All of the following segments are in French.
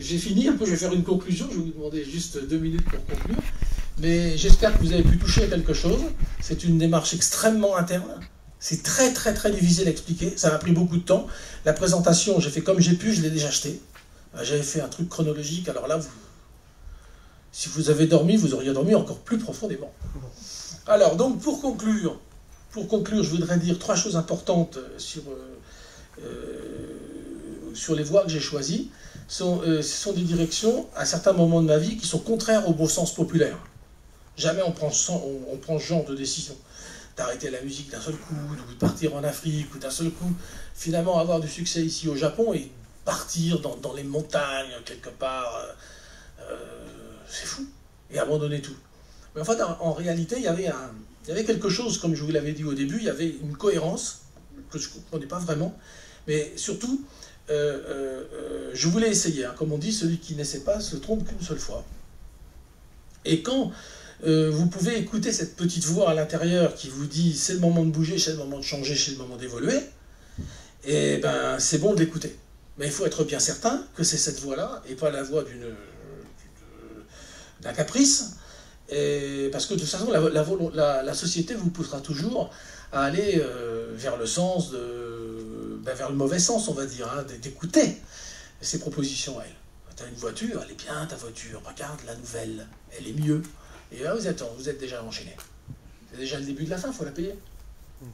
j'ai fini, peu, je vais faire une conclusion, je vais vous demander juste deux minutes pour conclure. Mais j'espère que vous avez pu toucher à quelque chose. C'est une démarche extrêmement interne. C'est très très très difficile à expliquer. Ça m'a pris beaucoup de temps. La présentation, j'ai fait comme j'ai pu, je l'ai déjà acheté. J'avais fait un truc chronologique. Alors là, si vous avez dormi, vous auriez dormi encore plus profondément. Alors donc pour conclure, pour conclure, je voudrais dire trois choses importantes sur, euh, euh, sur les voies que j'ai choisies. Euh, ce sont des directions, à certains moments de ma vie, qui sont contraires au bon sens populaire. Jamais on prend, ce genre de décision. D'arrêter la musique d'un seul coup, ou de partir en Afrique, ou d'un seul coup, finalement avoir du succès ici au Japon et partir dans, les montagnes, quelque part. Euh, c'est fou. Et abandonner tout. Mais en fait, en, réalité, il y, avait il y avait quelque chose, comme je vous l'avais dit au début, il y avait une cohérence que je ne comprenais pas vraiment. Mais surtout, euh, euh, je voulais essayer. Hein. Comme on dit, celui qui n'essaie pas se trompe qu'une seule fois. Et quand euh, vous pouvez écouter cette petite voix à l'intérieur qui vous dit c'est le moment de bouger, c'est le moment de changer, c'est le moment d'évoluer, et eh ben c'est bon de l'écouter. Mais il faut être bien certain que c'est cette voix-là et pas la voix d'un caprice, parce que de toute façon la, société vous poussera toujours à aller vers le sens de vers le mauvais sens on va dire, hein, d'écouter ces propositions à elle. Tu as une voiture, elle est bien ta voiture, regarde la nouvelle, elle est mieux. Et là, vous êtes, vous êtes déjà enchaîné. C'est déjà le début de la fin, il faut la payer. Hmm.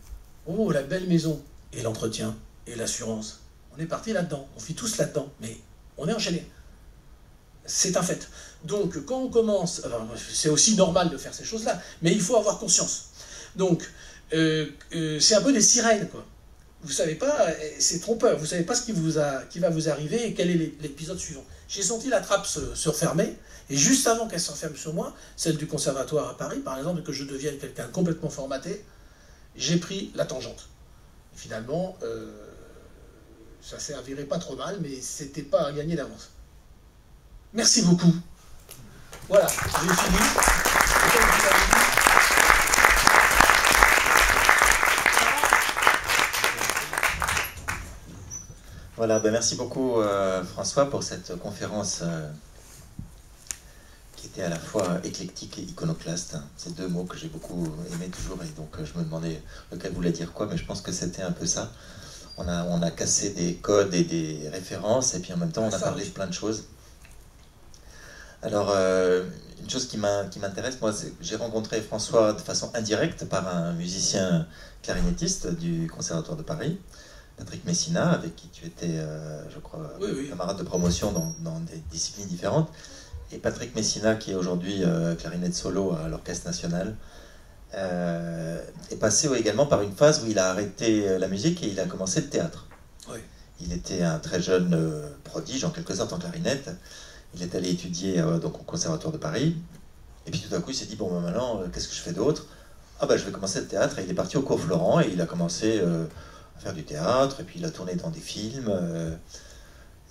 Oh, la belle maison, et l'entretien, et l'assurance. On est parti là-dedans, on vit tous là-dedans, mais on est enchaîné. C'est un fait. Donc, quand on commence, c'est aussi normal de faire ces choses-là, mais il faut avoir conscience. Donc, euh, euh, c'est un peu des sirènes, quoi. Vous savez pas, c'est trompeur, vous savez pas ce qui, vous a, qui va vous arriver et quel est l'épisode suivant. J'ai senti la trappe se refermer, et juste avant qu'elle s'enferme sur moi, celle du conservatoire à Paris, par exemple, que je devienne quelqu'un complètement formaté, j'ai pris la tangente. finalement, euh, ça s'est avéré pas trop mal, mais c'était pas à gagner d'avance. Merci beaucoup. Voilà, j'ai fini. Voilà, ben merci beaucoup euh, François pour cette conférence euh, était à la fois éclectique et iconoclaste. C'est deux mots que j'ai beaucoup aimé toujours et donc euh, je me demandais lequel voulait dire quoi, mais je pense que c'était un peu ça. On a, on a cassé des codes et des références et puis en même temps on a parlé de plein de choses. Alors, euh, une chose qui m'intéresse, moi, j'ai rencontré François de façon indirecte par un musicien clarinettiste du Conservatoire de Paris, Patrick Messina, avec qui tu étais, euh, je crois, camarade de promotion dans, dans, des disciplines différentes et Patrick Messina, qui est aujourd'hui euh, clarinette solo à l'Orchestre National, euh, est passé également par une phase où il a arrêté euh, la musique et il a commencé le théâtre. Il était un très jeune prodige, en quelque sorte, en clarinette. Il est allé étudier donc, au Conservatoire de Paris. Et puis tout à coup, il s'est dit, bon, ben, maintenant, qu'est-ce que je fais d'autre? Ah ben, je vais commencer le théâtre. Et il est parti au cours Florent et il a commencé à faire du théâtre. Et puis il a tourné dans des films.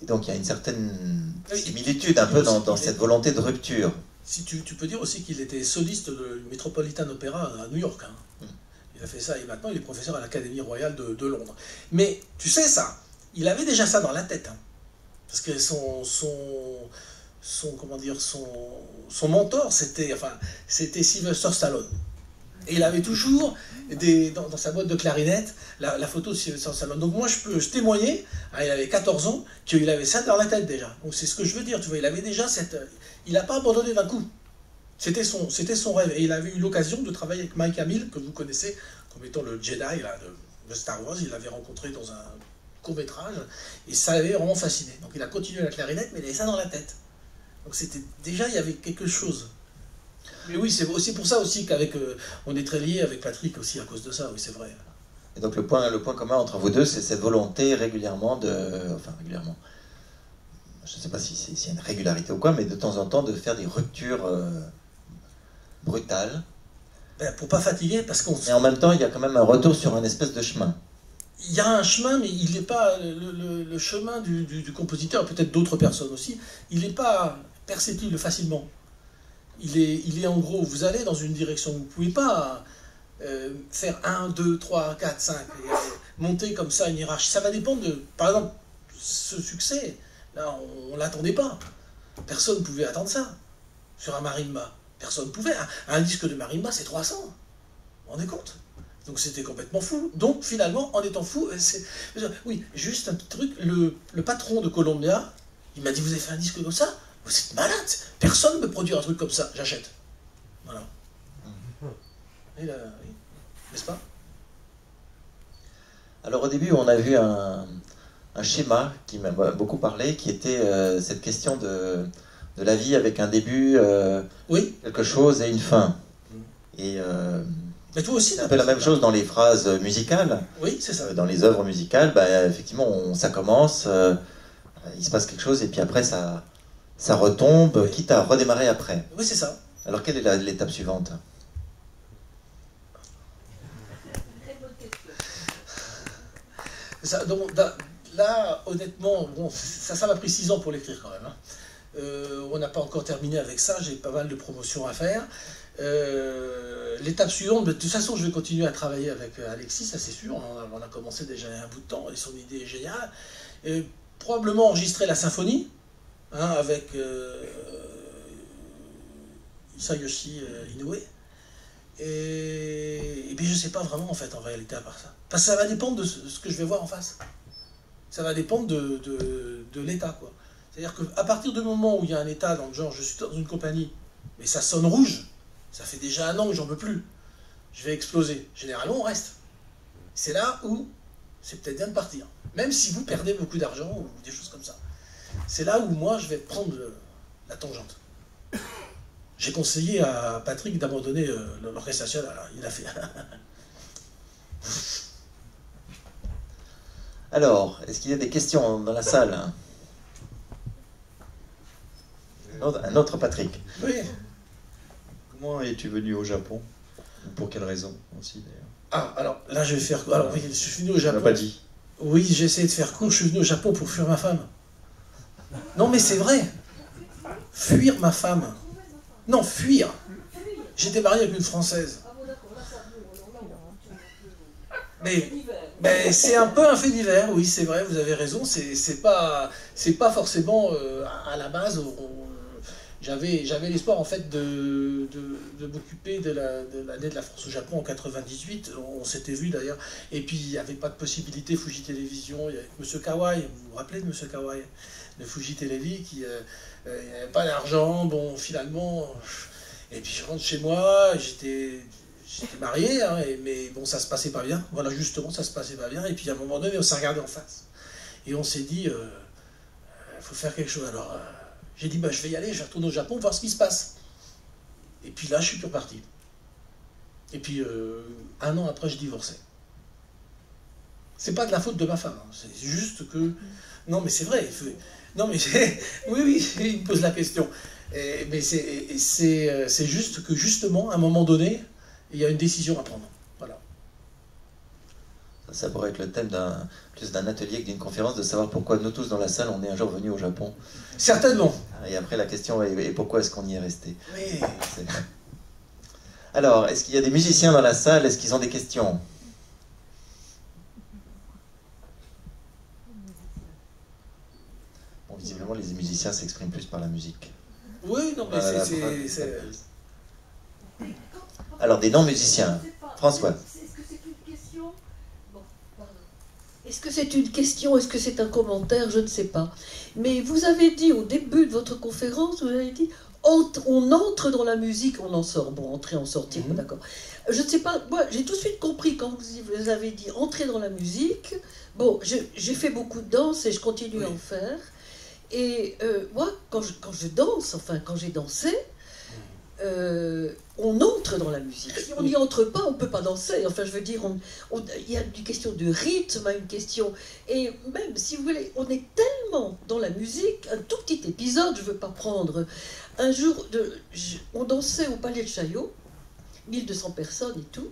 Et donc il y a une certaine similitude un peu dans, cette volonté de rupture. Si tu, peux dire aussi qu'il était soliste de Metropolitan Opera à New York. Hein. Hmm. Il a fait ça et maintenant il est professeur à l'Académie royale de, Londres. Mais tu sais ça, il avait déjà ça dans la tête. Hein. Parce que son, son, son, comment dire, son, son mentor, c'était enfin, Sylvester Stallone. Et il avait toujours des, dans, sa boîte de clarinette la, photo de Sylvester Stallone. Donc moi je peux témoigner, hein, il avait 14 ans, qu'il avait ça dans la tête déjà. Donc c'est ce que je veux dire, tu vois, il avait déjà cette... Il n'a pas abandonné d'un coup. C'était son, son rêve. Et il avait eu l'occasion de travailler avec Mike Hamill, que vous connaissez comme étant le Jedi là, de, Star Wars. Il l'avait rencontré dans un court métrage et ça l'avait vraiment fasciné. Donc il a continué la clarinette, mais il avait ça dans la tête. Donc c'était déjà, il y avait quelque chose. Mais oui, c'est aussi pour ça aussi qu'avec, euh, on est très lié avec Patrick aussi à cause de ça, oui, c'est vrai. Et donc le point, le point commun entre vous deux, c'est cette volonté régulièrement de, enfin régulièrement, je ne sais pas si c'est une régularité ou quoi, mais de temps en temps de faire des ruptures euh, brutales. Ben, pour pas fatiguer, parce qu'on. Mais en même temps, il y a quand même un retour sur un espèce de chemin. Il y a un chemin, mais il n'est pas le, chemin du, du, du compositeur, peut-être d'autres personnes aussi. Il n'est pas perceptible facilement il est, en gros, vous allez dans une direction, vous ne pouvez pas euh, faire 1, 2, 3, 4, 5, monter comme ça une hiérarchie. Ça va dépendre de, par exemple, ce succès, Là, on ne l'attendait pas. Personne ne pouvait attendre ça sur un marimba. Personne ne pouvait. Un, disque de marimba, c'est 300. Vous vous rendez compte? Donc c'était complètement fou. Donc finalement, en étant fou, euh, c'est... Oui, juste un petit truc, le, patron de Columbia, il m'a dit, vous avez fait un disque comme ça? Vous êtes malade Personne ne me produit un truc comme ça, j'achète. Voilà. N'est-ce pas? Alors au début, on a vu un, schéma qui m'a beaucoup parlé, qui était euh, cette question de, de, la vie avec un début, euh, oui. quelque chose et une fin. Mm. Et mais toi aussi, c'est un peu la même chose dans les phrases musicales. Oui, c'est ça. Euh, dans les œuvres musicales, bah, effectivement, ça commence, euh, il se passe quelque chose, et puis après, ça, ça retombe, quitte à redémarrer après. Oui, c'est ça. Alors, quelle est l'étape suivante? Ça, donc, là, honnêtement, bon, ça, ça m'a pris six ans pour l'écrire quand même. Hein. Euh, on n'a pas encore terminé avec ça, j'ai pas mal de promotions à faire. Euh, l'étape suivante, de toute façon, je vais continuer à travailler avec euh, Alexis, ça c'est sûr. On a, commencé déjà il y a un bout de temps et son idée est géniale. Et probablement enregistrer la symphonie hein, avec euh, Isayoshi Inoue. Et, et, je sais pas vraiment en fait en réalité à part ça. Parce que ça va dépendre de ce, que je vais voir en face. Ça va dépendre de, de l'état quoi. C'est-à-dire qu'à partir du moment où il y a un état dans le genre je suis dans une compagnie, mais ça sonne rouge, ça fait déjà un an que j'en veux plus. Je vais exploser. Généralement, on reste. C'est là où c'est peut-être bien de partir. Même si vous perdez beaucoup d'argent ou des choses comme ça. C'est là où moi, je vais prendre la tangente. J'ai conseillé à Patrick d'abandonner euh, l'orchestre national. Il a fait. Alors, est-ce qu'il y a des questions dans la salle Un autre Patrick. Oui. Comment es-tu venu au Japon? Pour quelle raison aussi d'ailleurs? Ah, alors là je vais faire. Alors oui, je suis venu au Japon. Tu pas dit. Oui, j'ai essayé de faire court. Je suis venu au Japon pour fuir ma femme. Non, mais c'est vrai. Fuir ma femme. Non, fuir. J'étais marié avec une Française. Mais, mais c'est un peu un fait divers, oui, c'est vrai, vous avez raison. C'est pas, pas forcément euh, à la base j'avais l'espoir en fait de, de, m'occuper de, l'année de la France au Japon en 98. On s'était vu d'ailleurs. Et puis il n'y avait pas de possibilité Fuji Télévision. Il y avait M. Kawai, vous vous rappelez de M. Kawai de Fuji Télévision qui euh, euh, pas d'argent. Bon, finalement. Et puis je rentre chez moi, j'étais. J'étais marié, hein, mais bon, ça se passait pas bien. Voilà, justement, ça se passait pas bien. Et puis à un moment donné, on s'est regardé en face. Et on s'est dit, il euh, faut faire quelque chose. Alors, j'ai dit, bah, je vais y aller, je vais retourner au Japon, voir ce qui se passe. Et puis là, je suis plus reparti. Et puis, euh, un an après, je divorçais. C'est pas de la faute de ma femme, hein. c'est juste que. Non, mais c'est vrai. Non, mais oui, oui, il me pose la question. mais euh, c'est juste que, justement, à un moment donné, il y a une décision à prendre. Ça pourrait être le thème d'un plus d'un atelier que d'une conférence, de savoir pourquoi nous tous dans la salle, on est un jour venus au Japon. Certainement. Et après, la question est, pourquoi est-ce qu'on y est resté Oui. Alors, est-ce qu'il y a des musiciens dans la salle? Est-ce qu'ils ont des questions? Bon, visiblement, les musiciens s'expriment plus par la musique. Oui, non, mais c'est... Alors, des non-musiciens. François. Est-ce que c'est une question? Est-ce que c'est un commentaire? Je ne sais pas. Mais vous avez dit au début de votre conférence, vous avez dit on entre dans la musique, on en sort. Bon, entrer, en sortir, mhm. d'accord. Je ne sais pas, moi j'ai tout de suite compris quand vous avez dit entrer dans la musique. Bon, j'ai fait beaucoup de danse et je continue à en faire. Et euh, moi, quand je, quand je danse, enfin quand j'ai dansé, euh, on entre dans la musique. Si on n'y entre pas, on ne peut pas danser. Enfin, je veux dire, il y a une question de rythme, une question. Et même, si vous voulez, on est tellement dans la musique, un tout petit épisode, je ne veux pas prendre. Un jour, de, on dansait au Palais de Chaillot, 1200 personnes et tout,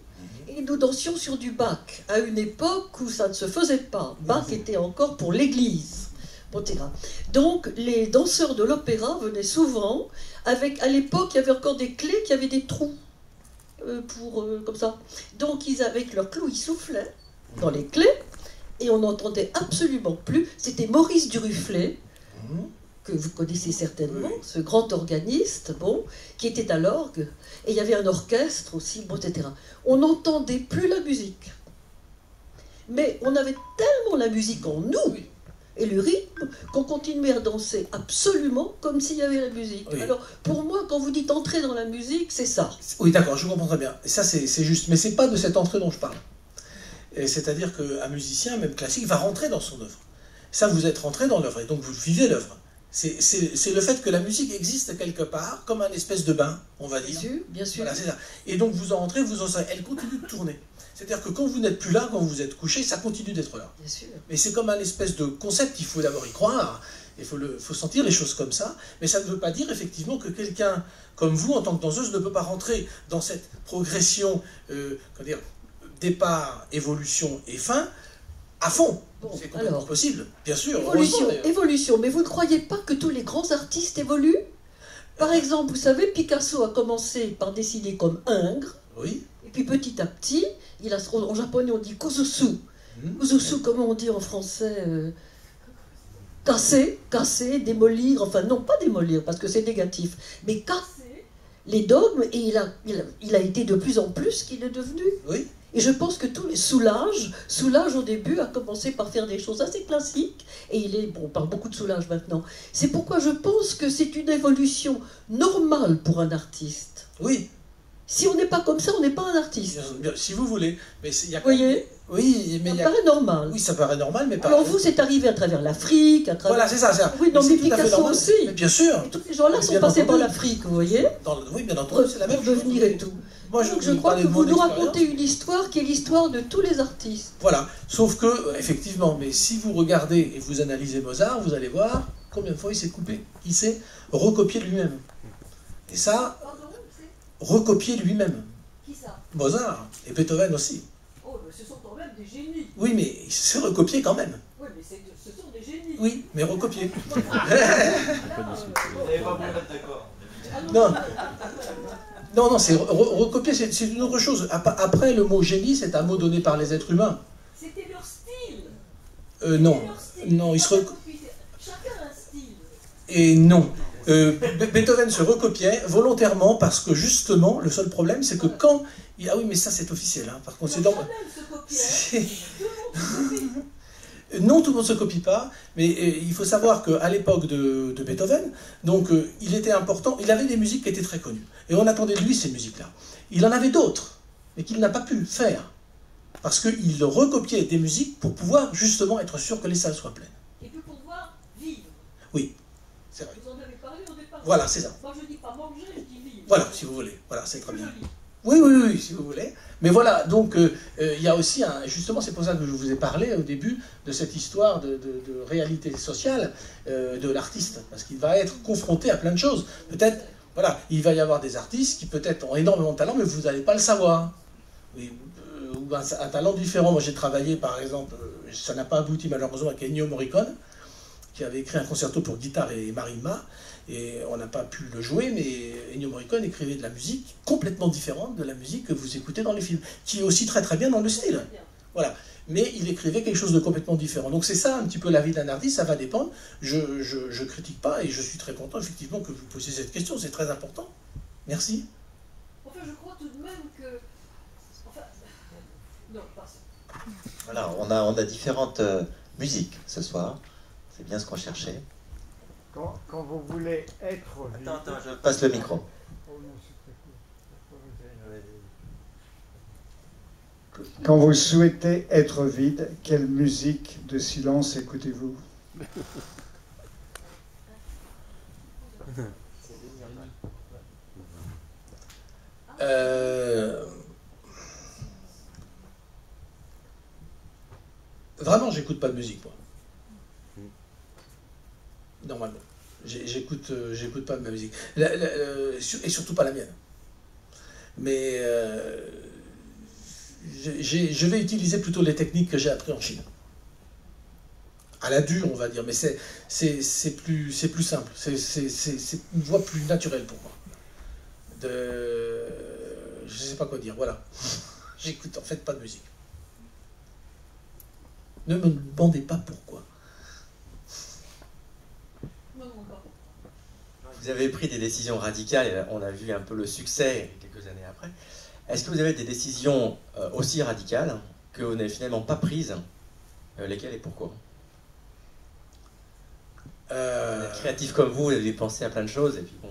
mhm. et nous dansions sur du bac, à une époque où ça ne se faisait pas. Bach mhm. était encore pour l'église. Donc, les danseurs de l'opéra venaient souvent avec, à l'époque, il y avait encore des clés qui avaient des trous. Euh, pour, euh, comme ça. Donc, ils, avec leurs clous, ils soufflaient dans les clés et on n'entendait absolument plus. C'était Maurice Duruflet Mhm. que vous connaissez certainement, Oui. ce grand organiste, bon, qui était à l'orgue, et il y avait un orchestre aussi, bon, etc. On n'entendait plus la musique. Mais on avait tellement la musique en nous. Et le rythme, qu'on continuait à danser absolument comme s'il y avait la musique. Oui. Alors, pour moi, quand vous dites entrer dans la musique, c'est ça. Oui, d'accord, je comprends très bien. Ça, c'est juste. Mais c'est pas de cette entrée dont je parle. C'est-à-dire qu'un musicien, même classique, va rentrer dans son œuvre. Ça, vous êtes rentré dans l'œuvre, et donc vous vivez l'œuvre. C'est- le fait que la musique existe quelque part, comme un espèce de bain, on va Bien dire. sûr, bien sûr. Voilà, ça. Et donc vous en rentrez, vous en sortez. Elle continue de tourner. C'est-à-dire que quand vous n'êtes plus là, quand vous êtes couché, ça continue d'être là. Bien sûr. Mais c'est comme un espèce de concept, il faut d'abord y croire, il faut, le, faut sentir les choses comme ça, mais ça ne veut pas dire effectivement que quelqu'un comme vous, en tant que danseuse, ne peut pas rentrer dans cette progression, euh, comment dire, départ, évolution et fin, à fond. Bon, c'est complètement alors. possible, bien sûr. Évolution, évolution. Mais vous ne croyez pas que tous les grands artistes évoluent? Par exemple, vous savez, Picasso a commencé par dessiner comme Ingres, Oui. Puis petit à petit, il a, en japonais on dit Kozusu. Mhm. Kozusu, comment on dit en français euh, Casser, casser, démolir, enfin non, pas démolir parce que c'est négatif, mais casser les dogmes, et il a, il, a, il a été de plus en plus ce qu'il est devenu. Oui. Et je pense que tous les Soulage, Soulage au début a commencé par faire des choses assez classiques, et il est, bon, on parle beaucoup de Soulage maintenant. C'est pourquoi je pense que c'est une évolution normale pour un artiste. Oui, Si on n'est pas comme ça, on n'est pas un artiste. si vous voulez. Mais il y a Vous voyez Oui, mais Ça il y a... paraît normal. Oui, ça paraît normal, mais pas... Alors vous, c'est arrivé à travers l'Afrique, à travers... Voilà, c'est ça. c'est ça. Oui, c'est mais Picasso aussi. Mais bien sûr. Et tous ces gens-là sont passés par l'Afrique, vous voyez Dans le- Oui, bien entendu, c'est la même pour chose. devenir et tout. Moi, je, Donc je crois que de vous nous racontez une histoire qui est l'histoire de tous les artistes. Voilà, sauf que, euh, effectivement, mais si vous regardez et vous analysez Mozart, vous allez voir combien de fois il s'est coupé. Il s'est recopié lui-même. Et ça, recopié lui-même. Qui ça? Mozart et Beethoven aussi. Oh, mais ce sont quand même des génies. Oui, mais il s'est recopié quand même. Oui, mais c'est- ce sont des génies. Oui, mais recopié. Vous n'avez pas d'accord. Non. Non, non, c'est re- re- recopier, c'est c'est une autre chose. Ap- Après, le mot génie, c'est un mot donné par les êtres humains. C'était leur style. Euh, non, leur style. non, il se Chacun un style. Et non. Euh, Be- Beethoven se recopiait volontairement parce que justement, le seul problème, c'est que quand. Ah oui, mais ça, c'est officiel. hein. Par contre, c'est dans. Copie. Non, tout le monde ne se copie pas, mais euh, il faut savoir qu'à l'époque de, de Beethoven, donc euh, il était important, il avait des musiques qui étaient très connues. Et on attendait de lui ces musiques-là. Il en avait d'autres, mais qu'il n'a pas pu faire. Parce qu'il recopiait des musiques pour pouvoir justement être sûr que les salles soient pleines. Et puis pour pouvoir vivre. C'est vrai. Vous en avez parlé au départ. Voilà, c'est ça. Moi, je dis pas manger, je dis vivre. Voilà, si vous voulez. Voilà, c'est très bien. Oui, oui, oui, si vous voulez. Mais voilà, donc euh, euh, il y a aussi, un, justement, c'est pour ça que je vous ai parlé au début de cette histoire de, de- de réalité sociale euh, de l'artiste, parce qu'il va être confronté à plein de choses. Peut-être, voilà, il va y avoir des artistes qui peut-être ont énormément de talent, mais vous n'allez pas le savoir. Oui, ou un, un talent différent. Moi, j'ai travaillé, par exemple, ça n'a pas abouti malheureusement avec Ennio Morricone, qui avait écrit un concerto pour guitare et marimba. Et on n'a pas pu le jouer, mais Ennio Morricone écrivait de la musique complètement différente de la musique que vous écoutez dans les films, qui est aussi très très bien dans le style. Voilà. Mais il écrivait quelque chose de complètement différent. Donc c'est ça un petit peu la vie d'un artiste, ça va dépendre. Je, je, je critique pas et je suis très content effectivement que vous posiez cette question, c'est très important. Merci. Enfin, je crois tout de même que. Enfin. Non, pas ça. Voilà, on a, on a différentes euh, musiques ce soir. C'est bien ce qu'on cherchait. Quand, quand vous voulez être vide- Attends, attends, je passe le micro. Oh. Quand vous souhaitez être vide, quelle musique de silence écoutez-vous? Euh, Vraiment, j'écoute pas de musique, moi. Normalement. J'écoute, euh, j'écoute pas ma musique. Euh, et surtout pas la mienne. Mais euh, je vais utiliser plutôt les techniques que j'ai apprises en Chine. À la dure, on va dire, mais c'est plus, plus simple. C'est une voie plus naturelle pour moi. De... Je sais pas quoi dire, voilà. J'écoute en fait pas de musique. Ne me demandez pas pourquoi. Vous avez pris des décisions radicales et on a vu un peu le succès quelques années après. Est-ce que vous avez des décisions euh, aussi radicales que vous n'avez finalement pas prises euh, Lesquelles et pourquoi? Euh, Créatif comme vous, vous avez pensé à plein de choses et puis bon.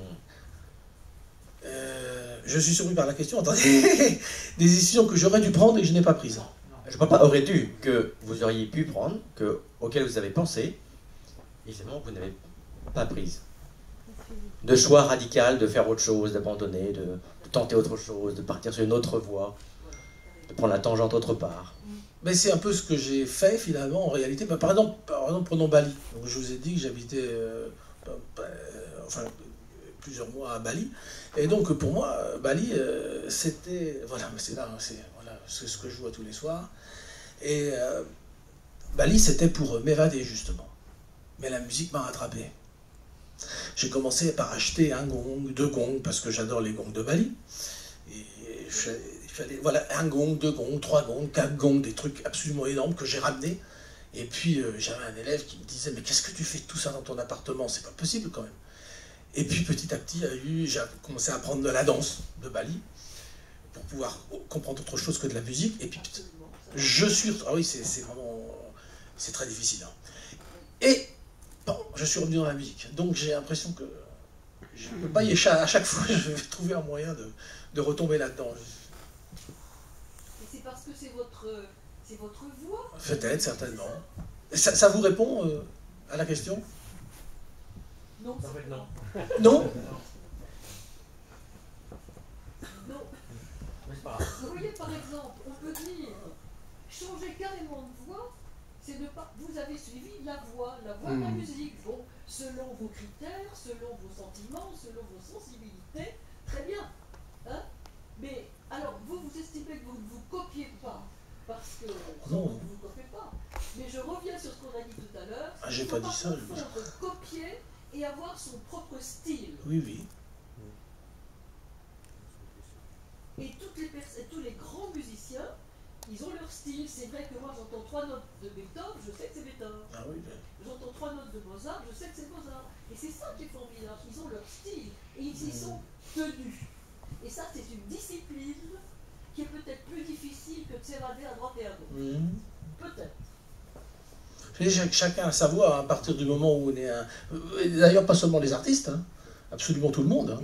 euh, je suis surpris par la question. Attendez. Des décisions que j'aurais dû prendre et que je n'ai pas prises. Je ne parle pas aurait dû, que vous auriez pu prendre, que, auquel vous avez pensé, évidemment vous n'avez pas prise. De choix radical, de faire autre chose, d'abandonner, de, tenter autre chose, de partir sur une autre voie, de prendre la tangente autre part. Mais c'est un peu ce que j'ai fait finalement en réalité. Bah, par, exemple, par exemple, prenons Bali. Donc, je vous ai dit que j'habitais euh, bah, bah, euh, enfin, plusieurs mois à Bali. Et donc pour moi, euh, Bali, euh, c'était. Voilà, c'est là, hein, c'est voilà, ce que je à tous les soirs. Et euh, Bali, c'était pour m'évader justement. Mais la musique m'a rattrapé. J'ai commencé par acheter un gong, deux gongs, parce que j'adore les gongs de Bali. Et je- il fallait, voilà, un gong, deux gongs, trois gongs, quatre gongs, des trucs absolument énormes que j'ai ramenés. Et puis euh, j'avais un élève qui me disait Mais qu'est-ce que tu fais tout ça dans ton appartement? C'est pas possible quand même. Et puis petit à petit, j'ai commencé à apprendre de la danse de Bali pour pouvoir comprendre autre chose que de la musique. Et puis je suis. Ah oui, c'est c'est vraiment. C'est très difficile. hein. Et bon, je suis revenu dans la musique. Donc j'ai l'impression que je ne peux pas y échapper. À chaque fois, je vais trouver un moyen de, de retomber là-dedans. Et c'est parce que c'est votre, c'est votre voix? Peut-être, certainement. Ça, ça vous répond euh, à la question? Non, c'est- non. Non? Non. Vous voyez, par exemple, on peut dire changer carrément de voix, c'est ne pas. Vous avez suivi la voix, la voix de la Hmm. musique. Bon, selon vos critères, selon vos sentiments, selon vos sensibilités, très bien. Hein Mais alors, vous, vous estimez que vous ne vous copiez pas. Parce que Non. vous ne vous copiez pas. Mais je reviens sur ce qu'on a dit tout à l'heure. Ah, j'ai pas dit ça, je- copier et avoir son propre style. Oui, oui. Et toutes les tous les grands musiciens, ils ont leur style. C'est vrai que moi j'entends trois notes de Beethoven, je sais que c'est Beethoven. Ah oui, ben, J'entends trois notes de Mozart, je sais que c'est Mozart. Et c'est ça qui est formidable. Ils ont leur style et ils y sont tenus. Et ça, c'est une discipline qui est peut-être plus difficile que de s'évader à droite et à gauche. mhm. Peut-être. Chacun a sa voix hein, à partir du moment où on est un. D'ailleurs, pas seulement les artistes, hein, absolument tout le monde. hein.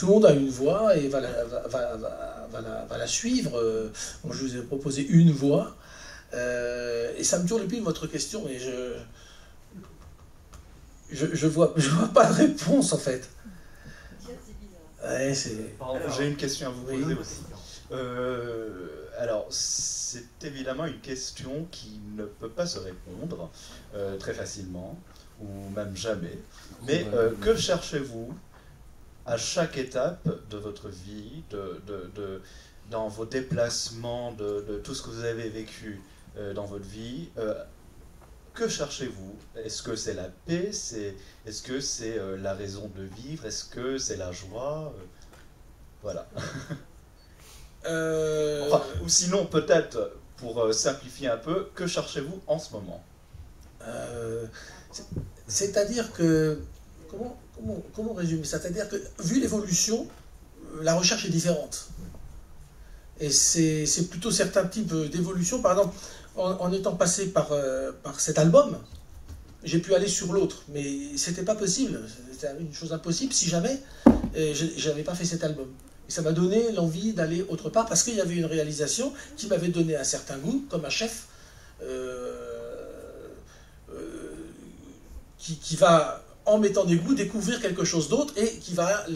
Tout le monde a une voix et va la, va, va- va- va la, va la suivre. Euh, Moi, je vous ai proposé une voix. Euh, et ça me tourne depuis votre question et je. Je, je vois, je vois pas de réponse en fait. Ouais, J'ai une question à vous Oui. poser aussi. Euh, alors, c'est évidemment une question qui ne peut pas se répondre euh, très facilement, ou même jamais. Mais euh, que cherchez-vous à chaque étape de votre vie, de, de- de- dans vos déplacements, de, de tout ce que vous avez vécu euh, dans votre vie euh, Que cherchez-vous? Est-ce que c'est la paix? C'est- Est-ce que c'est euh, la raison de vivre? Est-ce que c'est la joie? Voilà. Enfin, ou sinon, peut-être, pour simplifier un peu, que cherchez-vous en ce moment? C'est- C'est-à-dire que. Comment, comment, résumer C'est-à-dire que, vu l'évolution, euh, la recherche est différente. Et c'est plutôt certains types d'évolution. Par exemple, en, étant passé par, euh, par cet album, j'ai pu aller sur l'autre. Mais c'était pas possible. C'était une chose impossible si jamais euh, je n'avais pas fait cet album. Et ça m'a donné l'envie d'aller autre part parce qu'il y avait une réalisation qui m'avait donné un certain goût, comme un chef. qui va, en mettant des goûts, découvrir quelque chose d'autre et qui va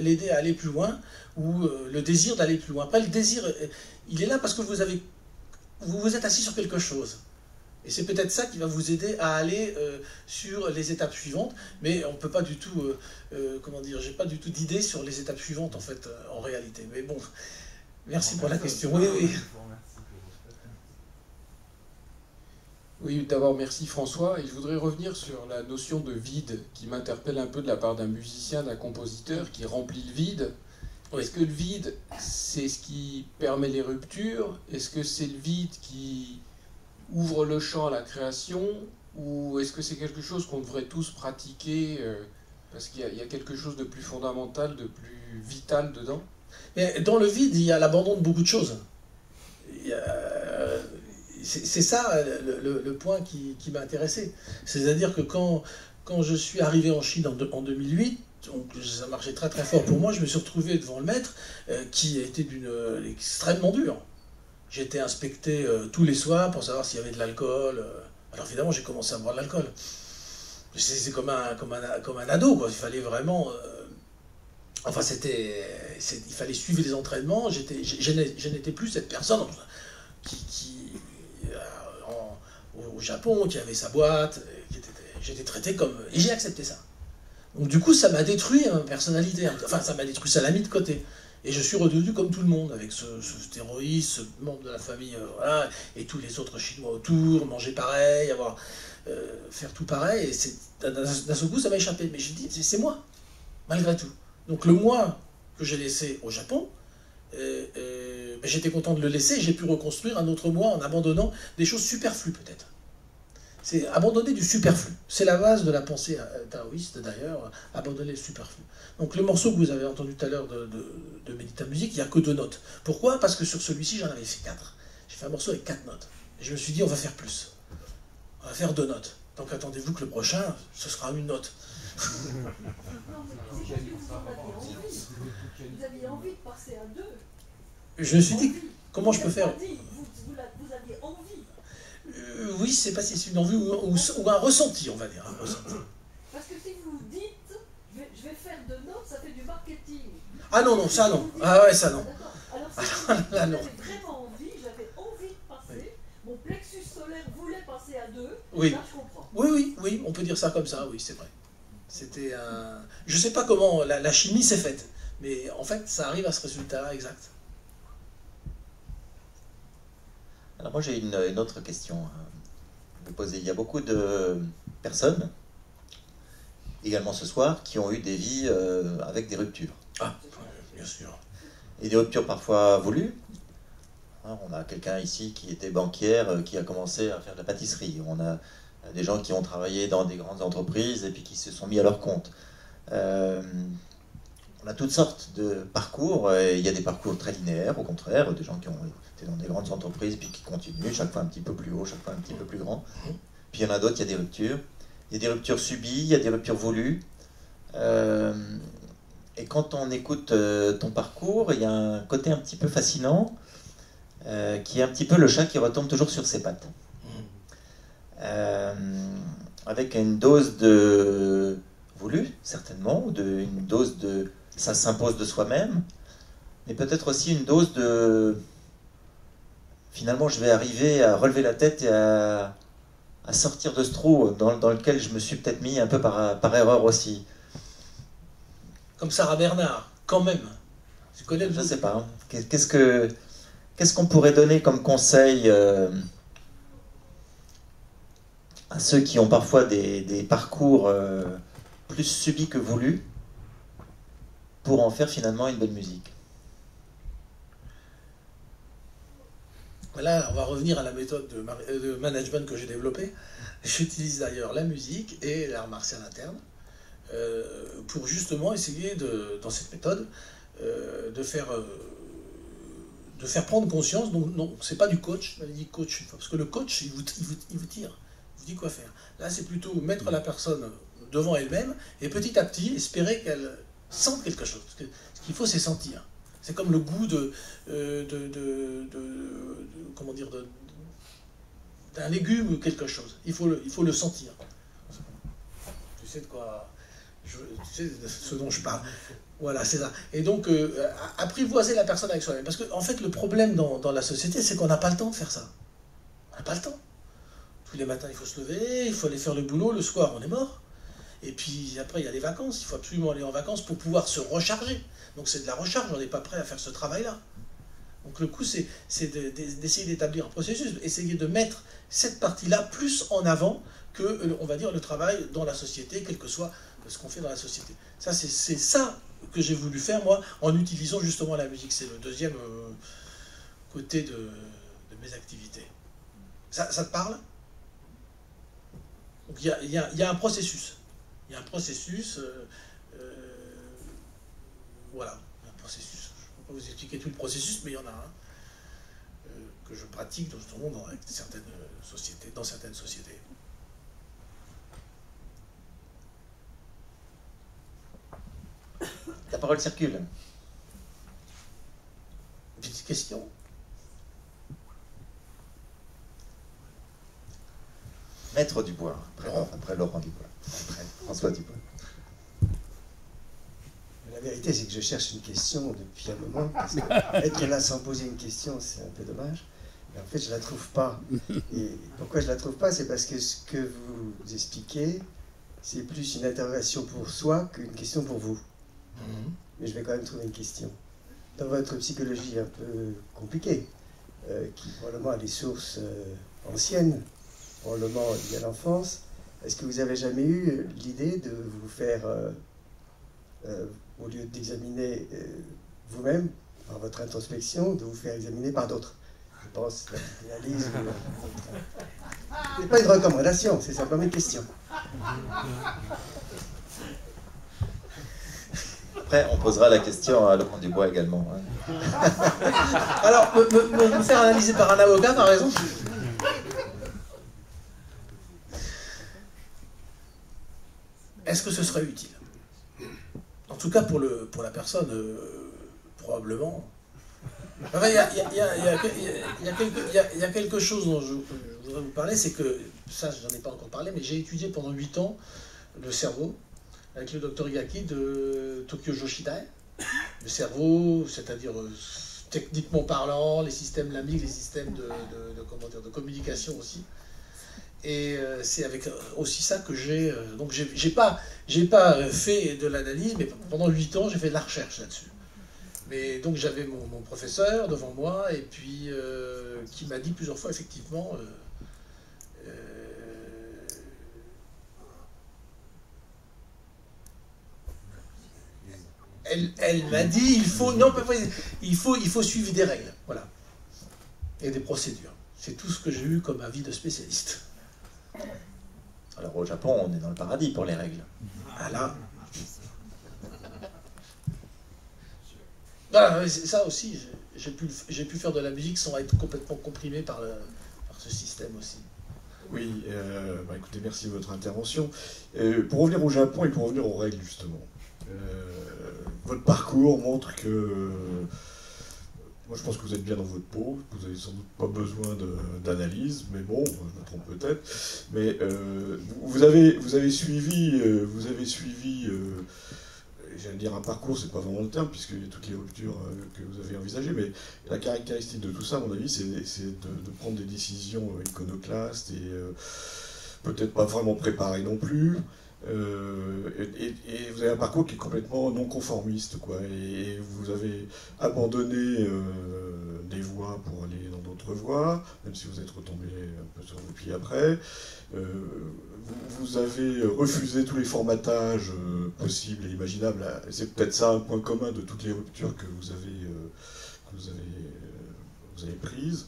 l'aider à aller plus loin ou euh, le désir d'aller plus loin. Après, le désir, euh, il est là parce que vous avez, vous vous êtes assis sur quelque chose. Et c'est peut-être ça qui va vous aider à aller euh, sur les étapes suivantes. Mais on ne peut pas du tout, euh, euh, comment dire, j'ai pas du tout d'idée sur les étapes suivantes en fait, en réalité. Mais bon, merci pour la question. Oui, oui. Oui, d'abord merci François, et je voudrais revenir sur la notion de vide qui m'interpelle un peu de la part d'un musicien, d'un compositeur qui remplit le vide. Oui. Est-ce que le vide, c'est ce qui permet les ruptures? Est-ce que c'est le vide qui ouvre le champ à la création? Ou est-ce que c'est quelque chose qu'on devrait tous pratiquer euh, Parce qu'il y, a- il y a quelque chose de plus fondamental, de plus vital dedans? Mais dans le vide, il y a l'abandon de beaucoup de choses. Il y a- C'est ça le, le- point qui, m'a intéressé. C'est-à-dire que quand, je suis arrivé en Chine en, deux- en 2008, donc ça marchait très très fort pour moi, je me suis retrouvé devant le maître euh, qui était d'une euh, extrêmement dure. J'étais inspecté euh, tous les soirs pour savoir s'il y avait de l'alcool. euh. Alors évidemment, j'ai commencé à boire de l'alcool. C'est comme un, comme, un, comme un ado, quoi. Il fallait vraiment... euh, Enfin, c'était, il fallait suivre les entraînements. Je, n'étais plus cette personne qui, euh, au, Japon, qui avait sa boîte. euh, j'étais traité comme, et j'ai accepté ça. Donc du coup, ça m'a détruit ma personnalité. Enfin, ça m'a détruit, ça l'a mis de côté. Et je suis redevenu comme tout le monde, avec ce, ce ce membre de la famille, euh, et tous les autres Chinois autour, manger pareil, avoir, euh, faire tout pareil. Et d'un seul coup, ça m'a échappé. Mais j'ai dit, c'est- moi, malgré tout. Donc le moi que j'ai laissé au Japon, euh, euh, j'étais content de le laisser, j'ai pu reconstruire un autre moi en abandonnant des choses superflues peut-être. C'est abandonner du superflu. C'est la base de la pensée euh, taoïste d'ailleurs, abandonner le superflu. Donc le morceau que vous avez entendu tout à l'heure de, de, Médita Musique, il n'y a que deux notes. Pourquoi? Parce que sur celui-ci j'en avais fait quatre. J'ai fait un morceau avec quatre notes. Et je me suis dit on va faire plus. On va faire deux notes. Donc attendez-vous que le prochain, ce sera une note. Vous aviez envie de passer à deux. Je me suis dit comment je peux faire. Euh, oui, c'est pas si c'est une envie ou, ou- ou un ressenti, on va dire. un ressenti. Parce que si vous dites, je vais, je vais faire de notes, ça fait du marketing. Ah non, non, ça non. Ah ouais, ça non. Alors si Ah, j'avais vraiment envie, j'avais envie de passer, mon plexus solaire voulait passer à deux, Oui. là je comprends. Oui, oui, oui, on peut dire ça comme ça, oui, c'est vrai. C'était un. Je sais pas comment la, la chimie s'est faite, mais en fait, ça arrive à ce résultat exact. Alors moi j'ai une, une autre question à vous poser. Il y a beaucoup de personnes, également ce soir, qui ont eu des vies euh, avec des ruptures. Ah, bien sûr. Et des ruptures parfois voulues. On a quelqu'un ici qui était banquière, euh, qui a commencé à faire de la pâtisserie. On a euh, des gens qui ont travaillé dans des grandes entreprises et puis qui se sont mis à leur compte. Euh, on a toutes sortes de parcours. et Il y a des parcours très linéaires, au contraire, des gens qui ont été dans des grandes entreprises puis qui continuent, chaque fois un petit peu plus haut, chaque fois un petit peu plus grand. Puis il y en a d'autres, il y a des ruptures. Il y a des ruptures subies, il y a des ruptures voulues. Euh, et quand on écoute euh, ton parcours, il y a un côté un petit peu fascinant, euh, qui est un petit peu le chat qui retombe toujours sur ses pattes. Euh, avec une dose de voulu, certainement, ou de, une dose de ça s'impose de soi-même, mais peut-être aussi une dose de finalement je vais arriver à relever la tête et à, à sortir de ce trou dans, dans lequel je me suis peut-être mis un peu par, par erreur aussi. Comme Sarah Bernard, quand même. Connais Je sais pas. hein. Qu'est- Qu'est-ce que qu'est-ce qu'on pourrait donner comme conseil euh, à ceux qui ont parfois des, des parcours euh, plus subis que voulus? Pour en faire finalement une bonne musique Là, on va revenir à la méthode de, euh, management que j'ai développée. J'utilise d'ailleurs la musique et l'art martial interne euh, pour justement essayer, de, dans cette méthode, euh, de, faire, de faire prendre conscience. Donc, non, c'est pas du coach, coach parce que le coach, il vous, il vous, il vous tire, il vous dit quoi faire. Là, c'est plutôt mettre la personne devant elle-même et petit à petit espérer qu'elle sente quelque chose. Ce qu'il faut, c'est sentir. C'est comme le goût de, euh, comment dire, d'un légume ou quelque chose. Il faut le, sentir. Tu sais de quoi, je, tu sais ce dont je parle. Voilà, c'est ça. Et donc, euh, apprivoiser la personne avec soi-même. Parce qu'en en fait, le problème dans la société, c'est qu'on n'a pas le temps de faire ça. On n'a pas le temps. Tous les matins, il faut se lever, il faut aller faire le boulot, le soir, on est mort. Et puis après, il y a les vacances. Il faut absolument aller en vacances pour pouvoir se recharger. Donc c'est de la recharge, on n'est pas prêt à faire ce travail-là. Donc le coup, c'est c'est de- de- d'essayer d'établir un processus, essayer de mettre cette partie-là plus en avant que, euh, on va dire, le travail dans la société, quel que soit ce qu'on fait dans la société. Ça, c'est ça que j'ai voulu faire, moi, en utilisant justement la musique. C'est le deuxième euh, côté de, mes activités. Ça, te parle? Donc il y a un processus. Il y a un processus. euh, euh, voilà, un processus. Je ne peux pas vous expliquer tout le processus, mais il y en a un euh, que je pratique dans, certaines sociétés, dans certaines sociétés. La parole circule. Petite question Maître Dubois, après, après Laurent Dubois, après François Dubois. La vérité, c'est que je cherche une question depuis un moment. Parce que être là sans poser une question, c'est un peu dommage. Mais en fait, je la trouve pas. Et pourquoi je la trouve pas C'est parce que ce que vous expliquez, c'est plus une interrogation pour soi qu'une question pour vous. Mais je vais quand même trouver une question. Dans votre psychologie un peu compliquée, euh, qui probablement a des sources euh, anciennes, probablement liées à l'enfance, est-ce que vous avez jamais eu l'idée de vous faire, euh, euh, au lieu d'examiner euh, vous-même par votre introspection, de vous faire examiner par d'autres? Je pense la psychanalyse. euh, Ce n'est pas une recommandation, c'est simplement une question. Après, on posera la question à Laurent Dubois également. hein. Alors, me- me faire analyser par un avocat, par exemple Est-ce que ce serait utile? En tout cas, pour, le, pour la personne, probablement. Il y, a, quelque- chose dont je, voudrais vous parler, c'est que, ça, je n'en ai pas encore parlé, mais j'ai étudié pendant 8 ans le cerveau avec le docteur Igaki de Tokyo Joshidai. Le cerveau, c'est-à-dire euh, techniquement parlant, les systèmes limbiques, les systèmes de- de- comment dire, de communication aussi. Et euh, c'est avec euh, aussi ça que j'ai. euh, donc j'ai pas, pas fait de l'analyse, mais pendant 8 ans, j'ai fait de la recherche là-dessus. Mais donc j'avais mon, professeur devant moi, et puis qui m'a dit plusieurs fois, effectivement, elle, m'a dit il faut non il faut il faut suivre des règles voilà et des procédures c'est tout ce que j'ai eu comme avis de spécialiste Alors au Japon, on est dans le paradis pour les règles. ah là voilà c'est ça aussi j'ai- pu faire de la musique sans être complètement comprimé par ce système aussi Oui, euh, bah, écoutez, merci de votre intervention. Euh, pour revenir au Japon et pour revenir aux règles, justement, euh, votre parcours montre que. Moi, je pense que vous êtes bien dans votre peau. Vous avez sans doute pas besoin d'analyse, mais bon, je me trompe peut-être. Mais euh, vous- avez, vous avez suivi, euh, vous avez suivi euh, j'allais dire un parcours, c'est pas vraiment le terme, puisqu'il y a toutes les ruptures que vous avez envisagées, mais la caractéristique de tout ça, à mon avis, c'est de, prendre des décisions iconoclastes et peut-être pas vraiment préparées non plus. Euh, et, vous avez un parcours qui est complètement non conformiste, quoi. Et, vous avez abandonné euh, des voies pour aller dans d'autres voies, même si vous êtes retombé un peu sur vos pieds après. Euh, vous, avez refusé tous les formatages possibles et imaginables. C'est peut-être ça un point commun de toutes les ruptures que vous avez, que vous avez prises.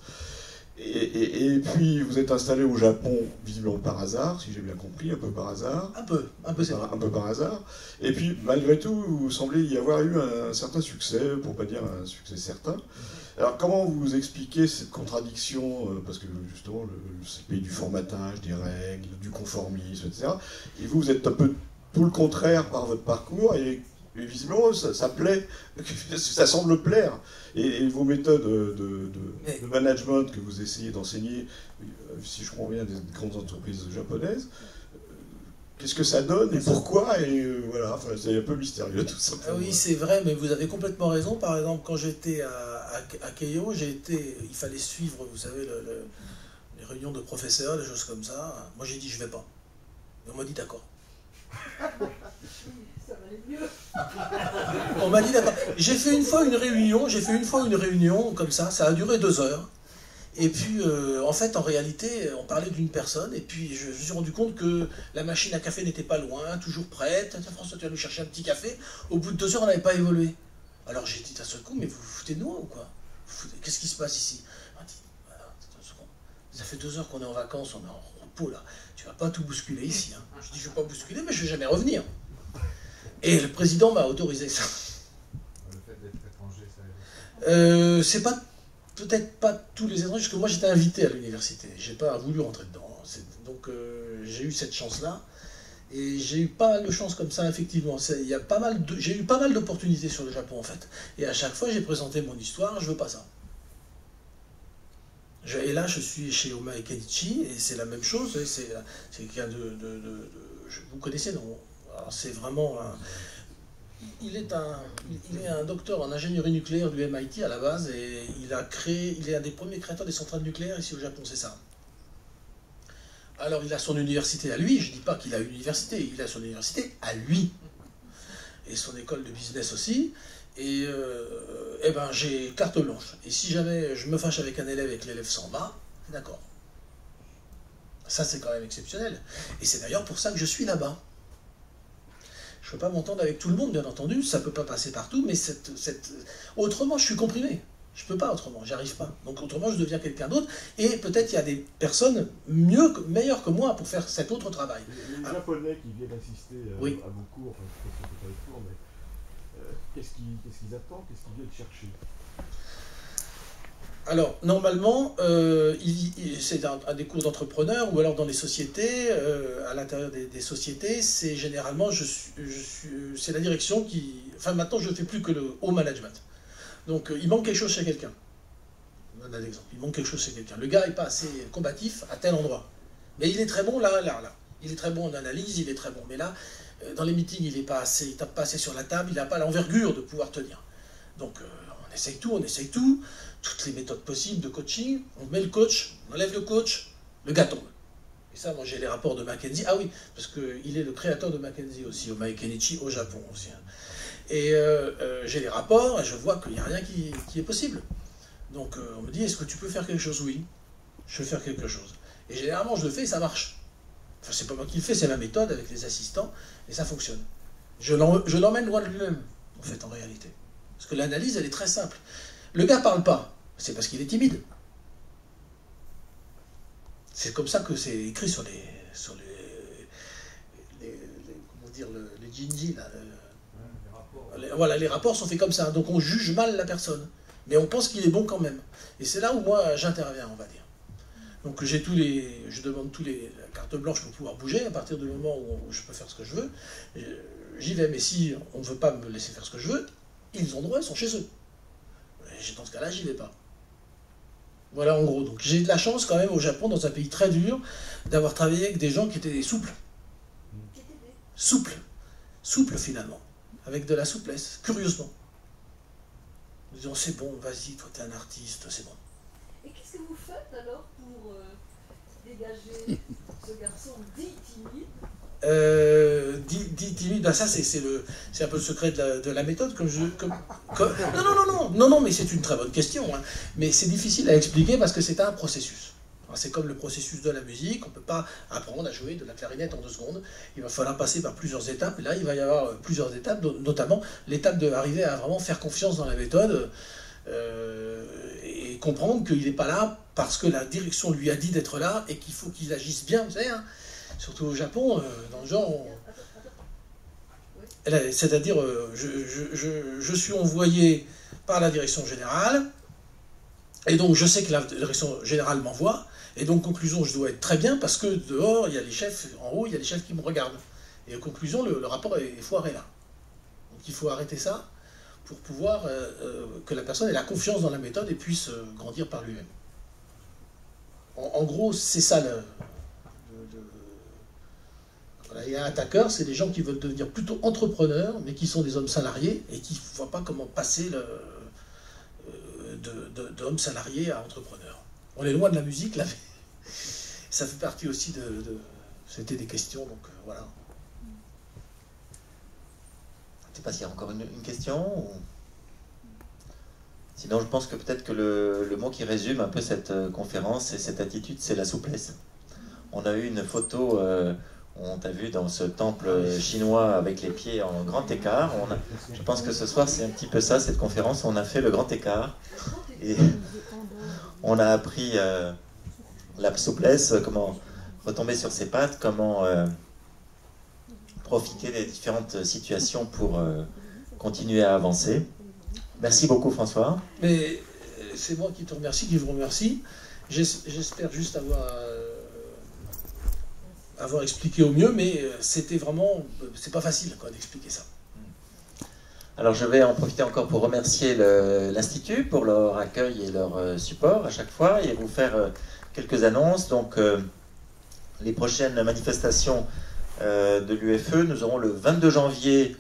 Et, et- et puis vous êtes installé au Japon, visiblement par hasard, si j'ai bien compris, un peu par hasard. un peu un peu c'est Par- un peu par hasard. Et puis, malgré tout, vous semblez y avoir eu un, certain succès, pour pas dire un succès certain. Alors, comment vous expliquez cette contradiction euh, Parce que justement, le, c'est le pays du formatage, des règles, du conformisme, etc. Et vous, vous êtes un peu tout le contraire par votre parcours, et, et visiblement, ça, ça plaît, ça semble plaire. Et, et vos méthodes de, de- Mais- de management que vous essayez d'enseigner, euh, si je comprends bien, des grandes entreprises japonaises, Qu'est-ce que ça donne et pourquoi Et euh, voilà, enfin, c'est un peu mystérieux tout ça. Ah oui, c'est vrai, mais vous avez complètement raison. Par exemple, quand j'étais à, à, à Keio, j'ai été, il fallait suivre, vous savez, le- le- les réunions de professeurs, des choses comme ça. Moi, j'ai dit, je vais pas. Et on m'a dit, d'accord. On m'a dit, d'accord. J'ai fait une fois une réunion, j'ai fait une fois une réunion comme ça, ça a duré deux heures. Et puis, euh, en fait, en réalité, on parlait d'une personne, et puis je, me suis rendu compte que la machine à café n'était pas loin, toujours prête. François, tu vas nous chercher un petit café. Au bout de deux heures, on n'avait pas évolué. Alors j'ai dit d'un seul coup, mais vous vous foutez de nous ou quoi Qu'est-ce qui se passe ici? On dit. Ça fait deux heures qu'on est en vacances, on est en drapeau là, tu vas pas tout bousculer ici. Hein. Je dis, je vais pas bousculer, mais je vais jamais revenir. Et le président m'a autorisé ça. Le fait d'être étranger, ça Euh, c'est pas peut-être pas tous les étrangers, parce que moi j'étais invité à l'université, j'ai pas voulu rentrer dedans. Donc euh, j'ai eu cette chance-là, et j'ai eu pas mal de chance comme ça, effectivement. Il y a pas mal de, j'ai eu pas mal d'opportunités sur le Japon en fait, et à chaque fois j'ai présenté mon histoire, je veux pas ça. Je- et là je suis chez Oma et Kenichi, et c'est la même chose. C'est c'est quelqu'un de, de- de- de- vous connaissez non? C'est vraiment un, il est, un, il est un docteur en ingénierie nucléaire du MIT à la base et il a créé, il est un des premiers créateurs des centrales nucléaires ici au Japon, c'est ça. Alors il a son université à lui, je ne dis pas qu'il a une université, il a son université à lui. Et son école de business aussi. Et euh, eh ben, j'ai carte blanche. Et si jamais je me fâche avec un élève et que l'élève s'en va, d'accord. Ça c'est quand même exceptionnel. Et c'est d'ailleurs pour ça que je suis là-bas. Je ne peux pas m'entendre avec tout le monde, bien entendu, ça ne peut pas passer partout, mais cette, cette... autrement, je suis comprimé. Je ne peux pas autrement, j'y arrive pas. Donc autrement, je deviens quelqu'un d'autre, et peut-être il y a des personnes mieux, meilleures que moi pour faire cet autre travail. Les, les Japonais qui viennent assister euh, Oui. à vos cours, enfin, je sais pas si c'est pas les cours, mais euh, qu'est-ce qu'ils qu'est-ce qu'ils attendent, qu'est-ce qu'ils viennent chercher? Alors, normalement, euh, c'est un des cours d'entrepreneur, ou alors dans les sociétés, euh, à l'intérieur des, sociétés, c'est généralement, c'est la direction qui... Enfin, maintenant, je ne fais plus que le haut management. Donc, euh, il manque quelque chose chez quelqu'un. On donne un exemple. Il manque quelque chose chez quelqu'un. Le gars n'est pas assez combatif à tel endroit. Mais il est très bon là, là, là. Il est très bon en analyse, il est très bon. Mais là, dans les meetings, il est pas assez, il tape pas assez sur la table, il n'a pas l'envergure de pouvoir tenir. Donc, on essaye tout, on essaye tout toutes les méthodes possibles de coaching. On met le coach, on enlève le coach, le gars tombe. Et ça, moi j'ai les rapports de Mackenzie. Ah oui, parce qu'il est le créateur de Mackenzie aussi, Omae Kenichi, au Japon aussi. hein. Et euh, euh, j'ai les rapports et je vois qu'il n'y a rien qui, est possible. Donc euh, on me dit, est-ce que tu peux faire quelque chose? Oui, je veux faire quelque chose. Et généralement, je le fais et ça marche. Enfin, c'est pas moi qui le fais, c'est ma méthode avec les assistants, et ça fonctionne. Je l'emmène loin de lui-même, en fait, en réalité. Parce que l'analyse, elle est très simple. Le gars parle pas, c'est parce qu'il est timide. C'est comme ça que c'est écrit sur les, sur les, les- les- comment dire, le- les jinji, là, le- les- voilà, les rapports sont faits comme ça. Donc on juge mal la personne, mais on pense qu'il est bon quand même. Et c'est là où moi j'interviens, on va dire. Donc j'ai tous les, je demande tous les la carte blanche pour pouvoir bouger à partir du moment où je peux faire ce que je veux. Je- J'y vais, mais si on ne veut pas me laisser faire ce que je veux, ils ont droit, ils sont chez eux. Dans ce cas-là, j'y vais pas. Voilà en gros. Donc j'ai de la chance quand même au Japon, dans un pays très dur, d'avoir travaillé avec des gens qui étaient souples. Souples. Souples finalement. Avec de la souplesse, curieusement. En disant c'est bon, vas-y, toi t'es un artiste, c'est bon. Et qu'est-ce que vous faites alors pour euh, dégager ce garçon dit timide Euh, bah ça c'est un peu le secret de la, de la méthode comme je non non non non non non mais c'est une très bonne question hein. mais c'est difficile à expliquer parce que c'est un processus Alors, c'est comme le processus de la musique on peut pas apprendre à jouer de la clarinette en deux secondes il va falloir passer par plusieurs étapes là il va y avoir euh, plusieurs étapes no- notamment l'étape de arriver à vraiment faire confiance dans la méthode euh, et comprendre qu'il n'est pas là parce que la direction lui a dit d'être là et qu'il faut qu'il agisse bien vous savez hein. Surtout au Japon, euh, dans le genre, c'est-à-dire, euh, je, suis envoyé par la direction générale, et donc je sais que la direction générale m'envoie, et donc conclusion, je dois être très bien parce que dehors, il y a les chefs, en haut, il y a les chefs qui me regardent. Et conclusion, le, rapport est, foiré là. Donc il faut arrêter ça pour pouvoir euh, que la personne ait la confiance dans la méthode et puisse grandir par lui-même. En, gros, c'est ça le, il y a un attaqueur, c'est des gens qui veulent devenir plutôt entrepreneurs, mais qui sont des hommes salariés et qui ne voient pas comment passer le, euh, de- de- salarié à entrepreneur. On est loin de la musique là, mais ça fait partie aussi de. C'était des questions, donc euh, voilà. Je ne sais pas s'il y a encore une, question. Sinon, je pense que peut-être que le, le mot qui résume un peu cette euh, conférence et cette attitude, c'est la souplesse. On a eu une photo, on t'a vu dans ce temple chinois avec les pieds en grand écart. Je pense que ce soir, c'est un petit peu ça, cette conférence. On a fait le grand écart. Et on a appris euh, la souplesse, comment retomber sur ses pattes, comment euh, profiter des différentes situations pour euh, continuer à avancer. Merci beaucoup François. Mais c'est moi qui te remercie, qui vous remercie. J'es- J'espère juste avoir, avoir expliqué au mieux, mais euh, c'était vraiment. euh, C'est pas facile d'expliquer ça. Alors je vais en profiter encore pour remercier l'Institut pour leur accueil et leur euh, support à chaque fois et vous faire quelques annonces. Donc les prochaines manifestations de l'UFE, nous aurons le 22 janvier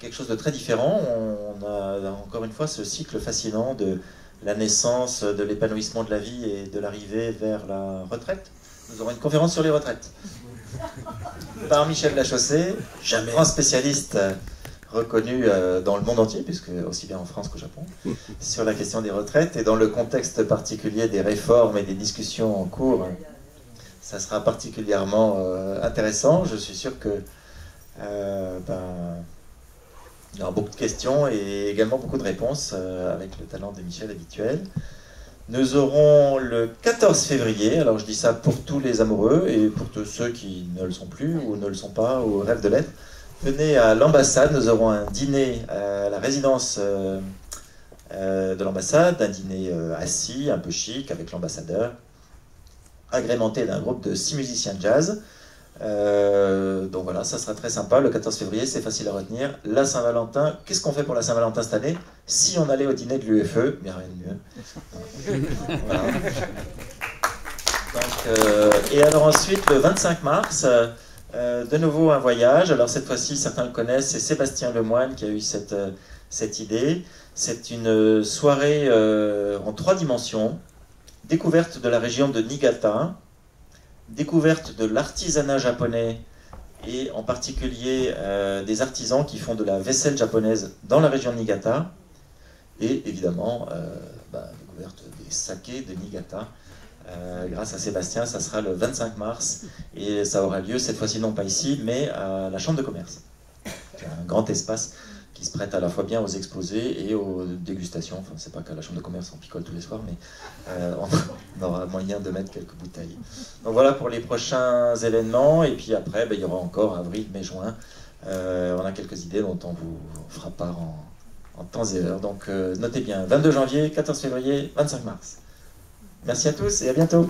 quelque chose de très différent. On a encore une fois ce cycle fascinant de la naissance, de l'épanouissement de la vie et de l'arrivée vers la retraite. Nous aurons une conférence sur les retraites par Michel Lachaussée, Jamais. grand spécialiste euh, reconnu euh, dans le monde entier, puisque aussi bien en France qu'au Japon, sur la question des retraites et dans le contexte particulier des réformes et des discussions en cours. Ça sera particulièrement euh, intéressant. Je suis sûr que euh, ben, il y aura beaucoup de questions et également beaucoup de réponses avec le talent de Michel habituel. Nous aurons le 14 février, alors je dis ça pour tous les amoureux et pour tous ceux qui ne le sont plus ou ne le sont pas ou rêvent de l'être. Venez à l'ambassade, nous aurons un dîner à la résidence euh, euh, de l'ambassade, un dîner euh, assis, un peu chic, avec l'ambassadeur, agrémenté d'un groupe de six musiciens de jazz. Euh, donc voilà, ça sera très sympa. Le 14 février, c'est facile à retenir. La Saint-Valentin, qu'est-ce qu'on fait pour la Saint-Valentin cette année? Si on allait au dîner de l'UFE, bien rien de mieux. Voilà. Donc, euh, et alors ensuite, le 25 mars, euh, de nouveau un voyage. Alors cette fois-ci, certains le connaissent, c'est Sébastien Lemoine qui a eu cette, cette idée. C'est une soirée en trois dimensions. Découverte de la région de Niigata, découverte de l'artisanat japonais et en particulier euh, des artisans qui font de la vaisselle japonaise dans la région de Niigata et évidemment euh, bah, découverte des sakés de Niigata. Euh, grâce à Sébastien, ça sera le 25 mars et ça aura lieu cette fois-ci non pas ici mais à la Chambre de commerce. C'est un grand espace qui se prête à la fois bien aux exposés et aux dégustations. Enfin, c'est pas qu'à la Chambre de commerce on picole tous les soirs, mais euh, on aura moyen de mettre quelques bouteilles. Donc voilà pour les prochains événements et puis après ben, il y aura encore avril, mai, juin. Euh, on a quelques idées dont on vous fera part en, temps et heure. Donc euh, notez bien 22 janvier, 14 février, 25 mars. Merci à tous et à bientôt.